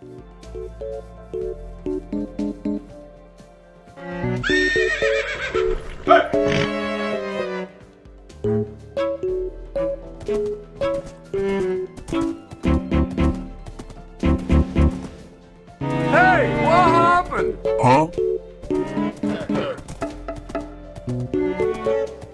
Hey, what happened? Huh?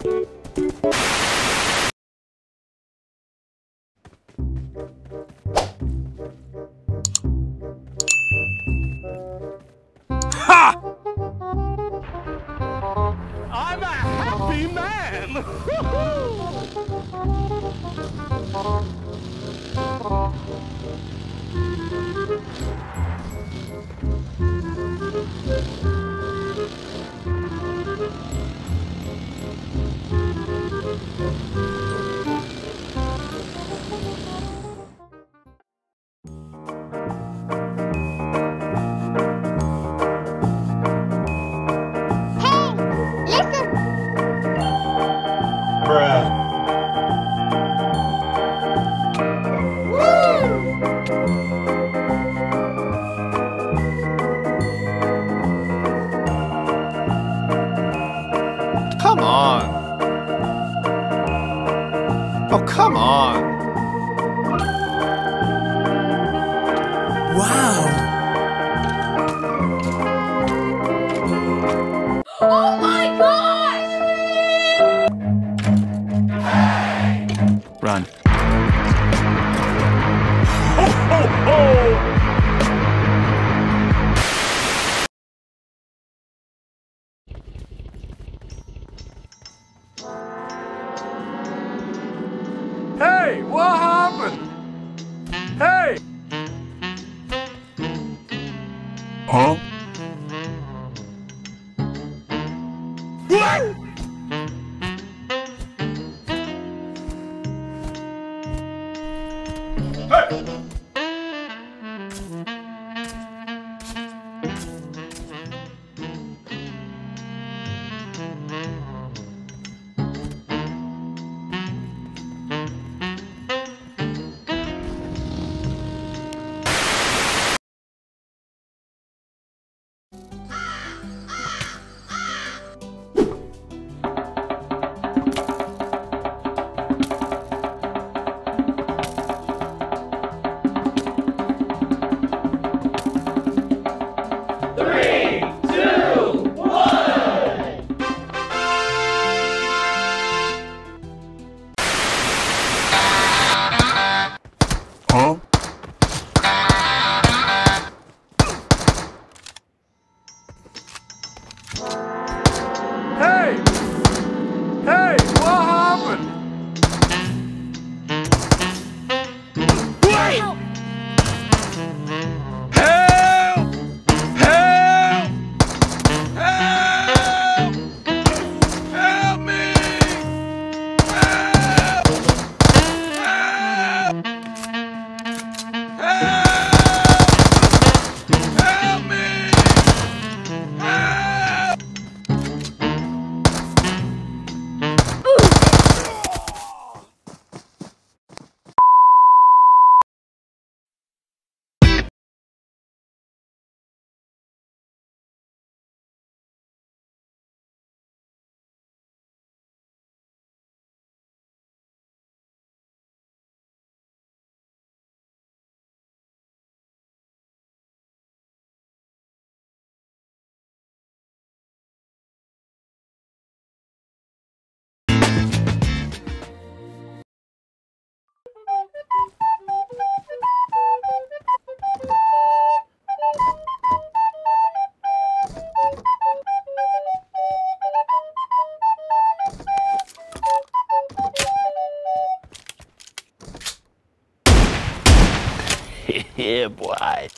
yeah, boy.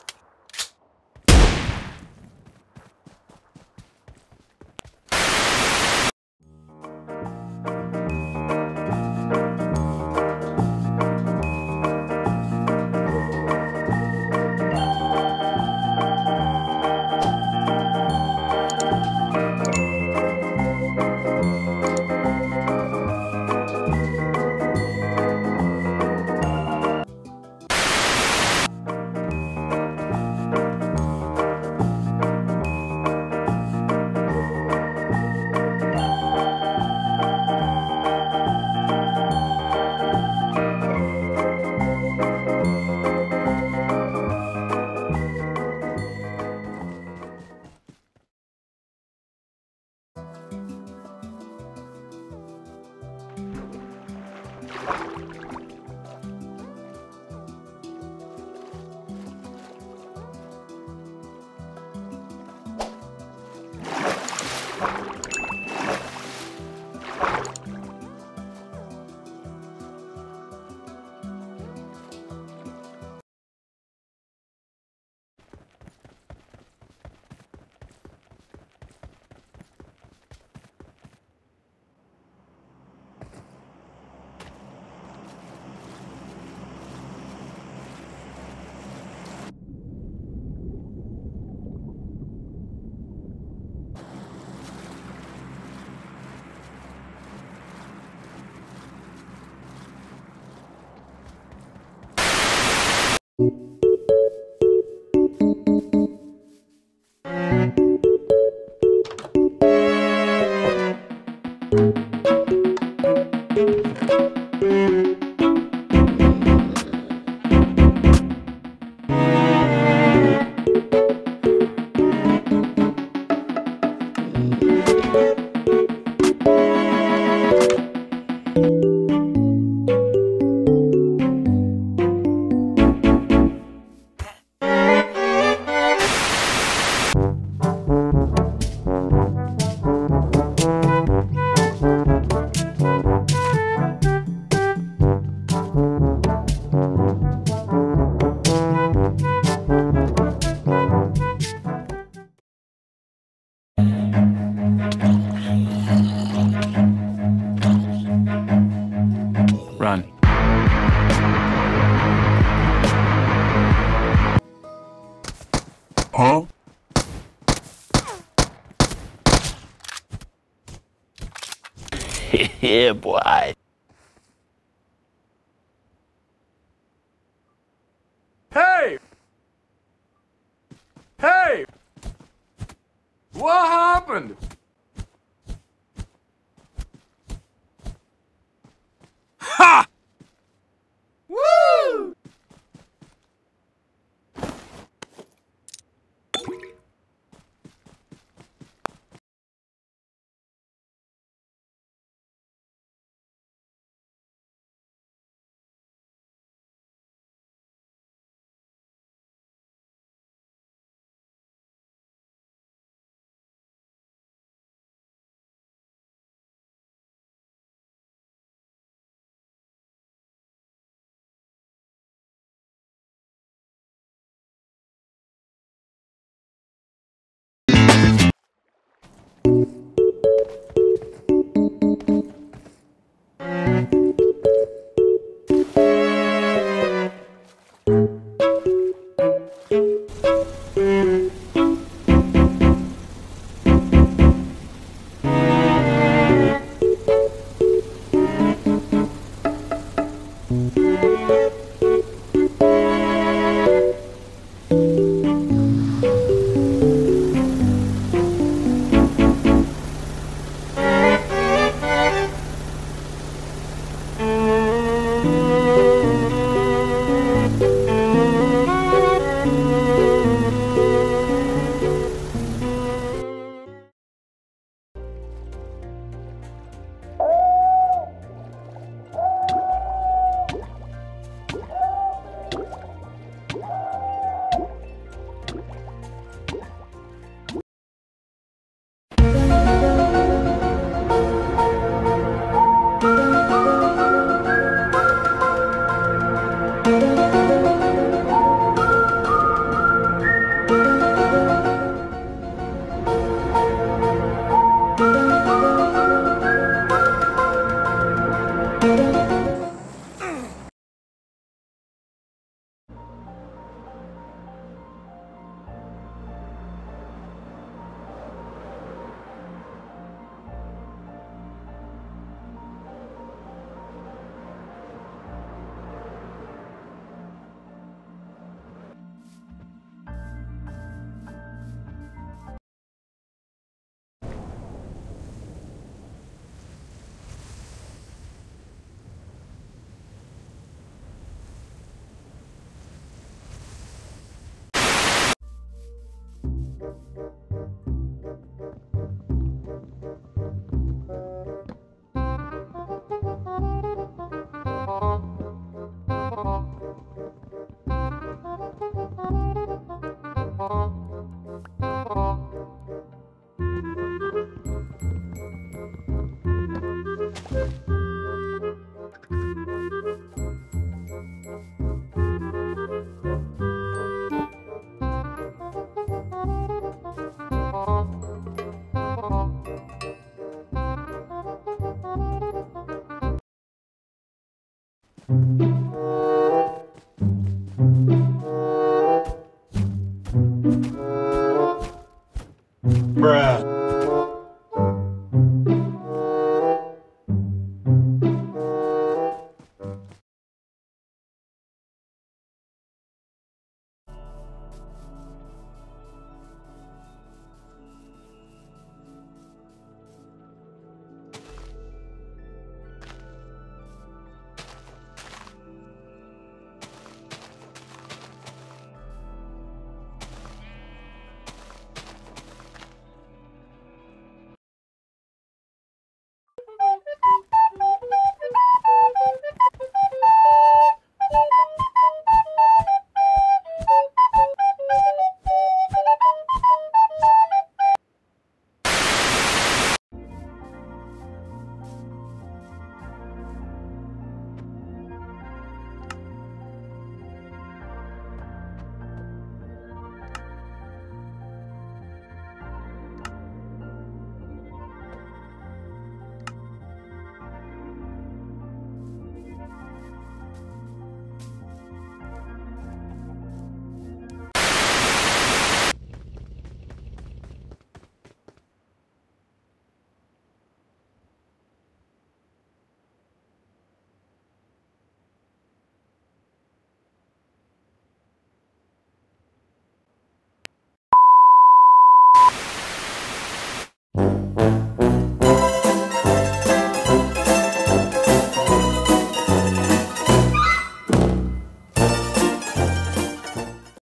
Run. Huh? yeah, boy. Hey! Hey! What happened? Hey!